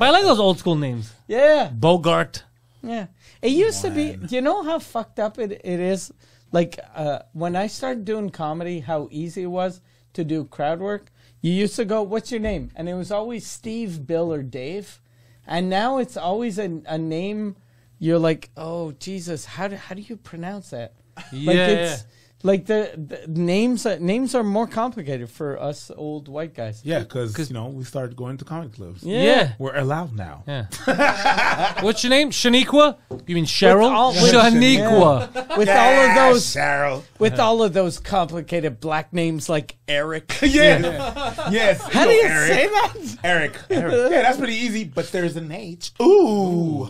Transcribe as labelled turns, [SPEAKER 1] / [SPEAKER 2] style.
[SPEAKER 1] But I like those old school names.
[SPEAKER 2] Yeah,
[SPEAKER 1] Bogart.
[SPEAKER 2] yeah. It used to be. Do you know how fucked up it, it is? Like uh, when I started doing comedy, how easy it was to do crowd work. You used to go, "What's your name?" and it was always Steve, Bill, or Dave. And now it's always a, a name. You're like, "Oh Jesus, how do how do you pronounce that?"
[SPEAKER 1] Yeah,
[SPEAKER 2] like
[SPEAKER 1] yeah.
[SPEAKER 2] it's like the, the names. Are, names are more complicated for us old white guys.
[SPEAKER 3] Yeah, because you know we started going to comedy clubs.
[SPEAKER 1] Yeah.
[SPEAKER 3] We're allowed now.
[SPEAKER 1] Yeah. What's your name? Shaniqua? You mean Cheryl?
[SPEAKER 2] all- with-
[SPEAKER 1] Shaniqua.
[SPEAKER 2] With all of those
[SPEAKER 3] Cheryl.
[SPEAKER 2] with all of those complicated black names like Eric.
[SPEAKER 3] Yeah. yes.
[SPEAKER 2] How do you say that?
[SPEAKER 3] Eric. Eric. Yeah, that's pretty easy, but there's an H. Ooh.